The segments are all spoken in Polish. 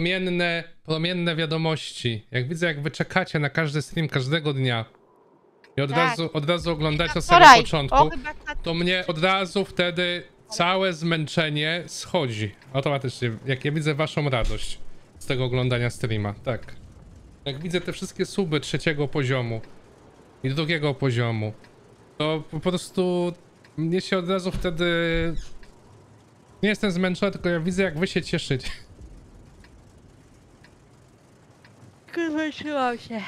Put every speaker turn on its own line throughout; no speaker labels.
Płomienne, płomienne wiadomości. Jak widzę, jak wy czekacie na każdy stream każdego dnia i od,
Tak.
razu, od razu oglądacie od samego początku,
O, chyba ta...
to mnie od razu wtedy całe zmęczenie schodzi. Automatycznie, jak ja widzę waszą radość z tego oglądania streama, tak. Jak widzę te wszystkie suby trzeciego poziomu i drugiego poziomu, to po prostu mnie się od razu wtedy... Nie jestem zmęczony, tylko ja widzę jak wy się cieszycie.
Zmęczyłam się.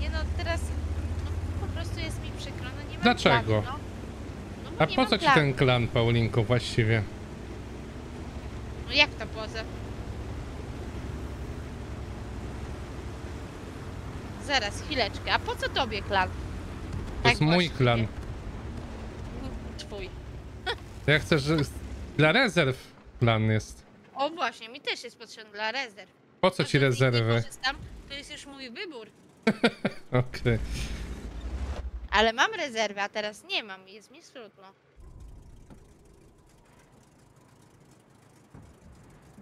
Nie no, teraz no, po prostu jest mi przykro, no nie mam
Dlaczego?
Planu, no. No,
A po co ci
planu.
ten klan, Paulinko, właściwie?
No jak to poza? Zaraz, chwileczkę. A po co tobie klan?
To jest mój
właściwie.
klan.
Twój.
Ja chcę, że dla rezerw plan jest.
O właśnie, mi też jest potrzebny dla rezerw.
Po co
To,
ci rezerwy?
korzystam, to jest już mój wybór.
Okej.
Ale mam rezerwę, a teraz nie mam. Jest mi smutno.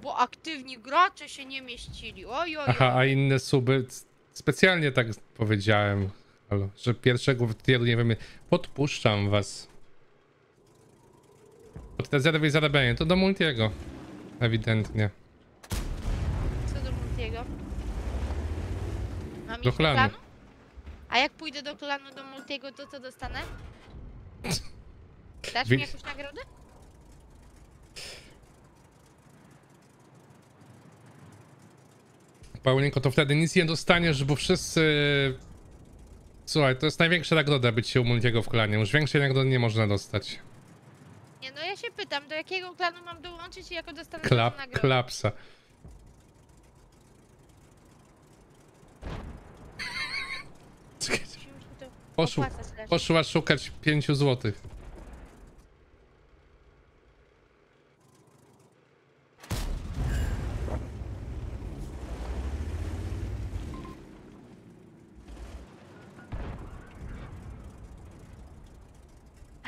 Bo aktywni gracze się nie mieścili. Oj, oj,
Aha, a inne suby. Specjalnie tak powiedziałem, że pierwszego w tieru nie wiem. Podpuszczam was. Pod rezerwy i zarabianie to do multiego. Ewidentnie.
Co do Multiego? Mam
Do
iść
klanu.
A jak pójdę do klanu do Multiego, to co dostanę? Dasz
Wi-
mi jakąś nagrodę?
Paulinko, to wtedy nic nie dostaniesz, bo wszyscy... Słuchaj, to jest największa nagroda być się u multiego w klanie. Już większej nagrody nie można dostać.
Nie, no ja się pytam, do jakiego klanu mam dołączyć i jako dostanę
Klap,
nagrodę?
klapsa.
Lepiej.
poszła szukać 5 złotych.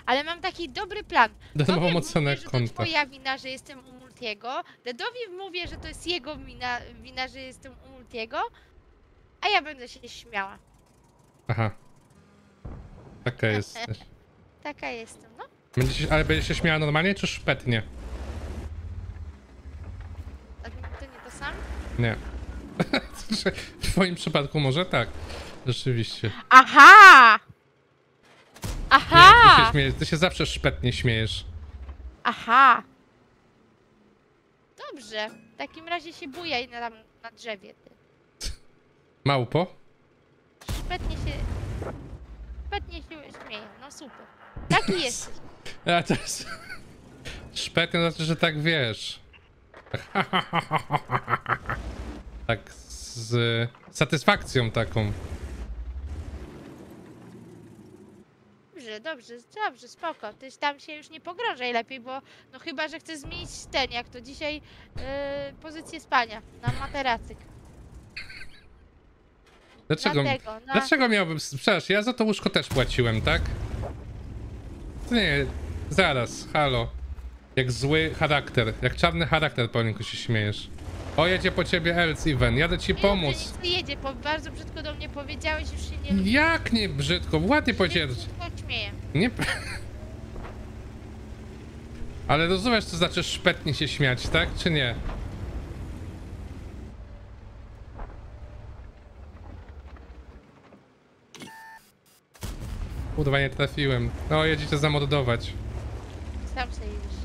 Ale mam taki dobry plan.
Mocone
mówię, że to twoja wina, że jestem u Multiego. Dedowi mówię, że to jest jego wina, wina, że jestem u Multiego. A ja będę się śmiała.
Aha. Taka jesteś.
Taka jestem, no.
Będziesz, ale będziesz się śmiała normalnie, czy szpetnie?
A to nie to sam?
Nie. w twoim przypadku może tak. Rzeczywiście.
Aha!
Ty, się śmiejesz, ty się zawsze szpetnie śmiejesz.
Aha! Dobrze. W takim razie się bujaj na, tam na drzewie. Ty.
Małpo?
Szpetnie się... Szpetnie się śmieje. No super. Taki jesteś.
A to jest... Szpetnie znaczy, że tak wiesz. Tak z satysfakcją taką.
Dobrze, dobrze, spoko. Ty tam się już nie pogrążaj lepiej, bo no chyba, że chcesz zmienić ten, jak to dzisiaj yy, pozycję spania na materacyk.
Dlaczego,
na...
dlaczego miałbym... Przecież ja za to łóżko też płaciłem, tak? Nie, zaraz, halo. Jak zły charakter, jak czarny charakter, Paulinko, się śmiejesz. O, jedzie po ciebie Elc Even, jadę ci
Nie,
pomóc.
Nic nie jedzie, bo bardzo brzydko do mnie powiedziałeś, już się nie.
Jak nie brzydko, ładnie powiedziałeś.
Śmieję.
Nie. Ale rozumiesz, co znaczy szpetnie się śmiać, tak? Czy nie? Kurwa, nie trafiłem. No, jedziecie zamordować.
Sam sobie jedziesz.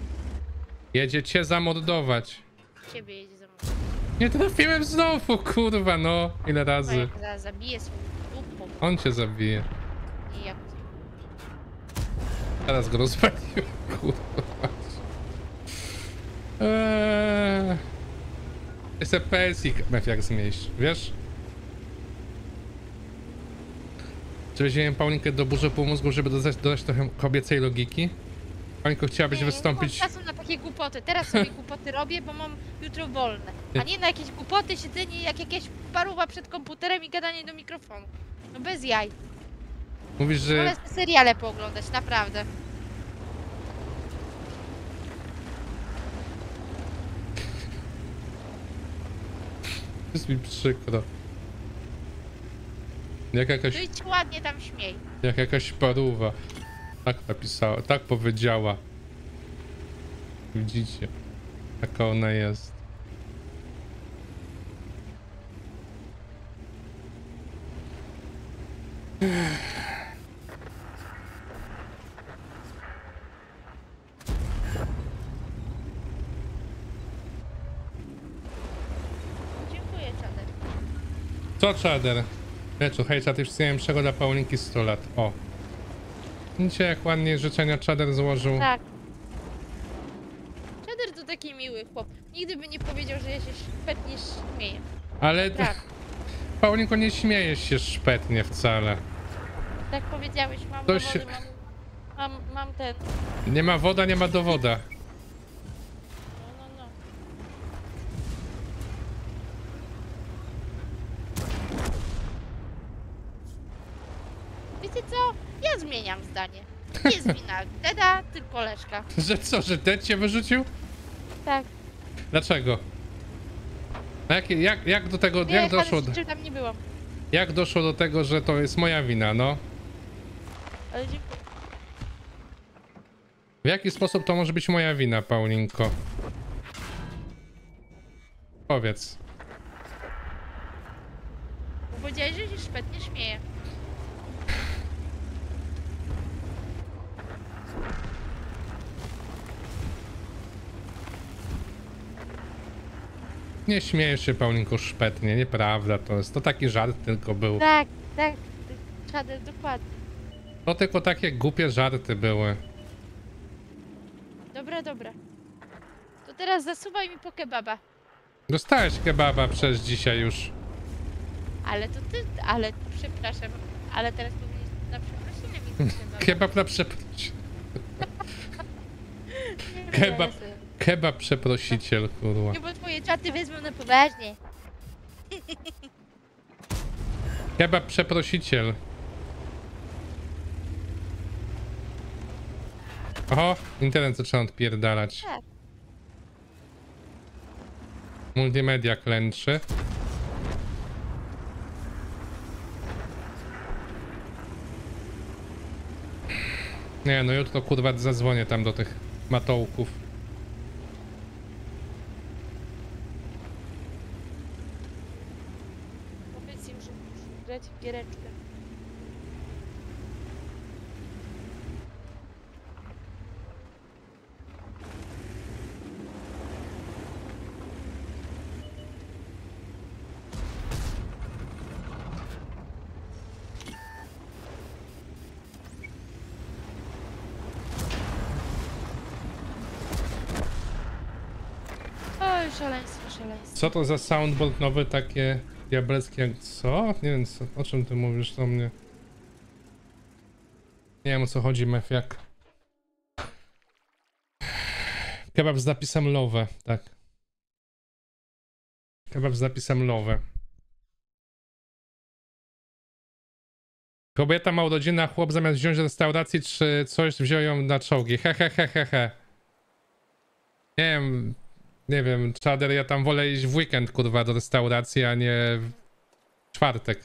Jedziecie zamordować.
Ciebie jedzie za mną.
Nie trafiłem znowu, kurwa, no. Ile razy?
Zabiję swoją dupą
On cię zabije.
i jak...
Teraz go rozwalił, kurwa. Eee... Jeszcze pensik jak zmieść, wiesz? Czy weźmiemy Paulinkę do burzy półmózgu, żeby dodać, dodać trochę kobiecej logiki? Paulinko, chciałabyś
Nie,
wystąpić...
Nie mam czasu na takie głupoty. Teraz sobie głupoty robię, bo mam jutro wolne. A nie na jakieś głupoty, siedzenie jak jakieś paruwa przed komputerem i gadanie do mikrofonu. No bez jaj.
Mówisz, że...
Wolę te seriale pooglądać, naprawdę.
Jest mi przykro. Jak jakaś,
No idź ładnie tam śmiej.
jak jakaś paruwa. Tak napisała, tak powiedziała. Widzicie? Taka ona jest. Co czader? Leczu, hej, czad, już wszystkiego dla Paulinki 100 lat. O. Widzicie, jak ładnie życzenia czader złożył.
Tak. Czader to taki miły chłop. Nigdy by nie powiedział, że ja się szpetnie śmieję.
Ale
Tak,
Paulinko, nie śmiejesz się szpetnie wcale.
tak powiedziałeś, mam dowody, mam, mam, mam ten...
Nie ma woda, nie ma dowoda.
No, no, no. Wiecie co? Ja zmieniam zdanie. Nie jest wina Deda, tylko Leszka.
Że co, że Ted cię wyrzucił?
Tak.
Dlaczego? Jak, jak, jak do tego,
Nie,
jak doszło, do,
tam nie byłam.
jak doszło do tego, że to jest moja wina, no?
Ale dziękuję.
W jaki sposób to może być moja wina, Paulinko? Powiedz.
Powiedziałeś, że się szpetnie śmieje.
Nie śmiejesz się, Paulinko, szpetnie, nieprawda to jest. To taki żart tylko był.
Tak, tak. Czader, dokładnie.
To tylko takie głupie żarty były.
Dobra, dobra. To teraz zasuwaj mi po kebaba.
Dostałeś kebaba przez dzisiaj już.
Ale to ty, ale przepraszam, ale teraz powinieneś na przeprosiny mi ten kebab.
Na przeprosiciel.
Nie,
kebab. Kebab przeprosiciel, kurwa.
Nie, bo twoje czaty wezmą na poważnie.
Kebab przeprosiciel. Oho, internet zaczął odpierdalać.
Tak.
Multimedia klęczy. Nie, no jutro kurwa zadzwonię tam do tych matołków.
Powiedz im, że muszę grać w giereczkę.
Co to za soundboard nowy takie diabelskie jak co? Nie wiem co, o czym ty mówisz do mnie. Nie wiem o co chodzi Mefiak. Kebab z napisem love, tak. Kebab z napisem love. Kobieta ma urodziny, a chłop zamiast wziąć z restauracji czy coś wziął ją na czołgi. He he he he he. Nie wiem, nie wiem, Czader, ja tam wolę iść w weekend, kurwa, do restauracji, a nie w czwartek.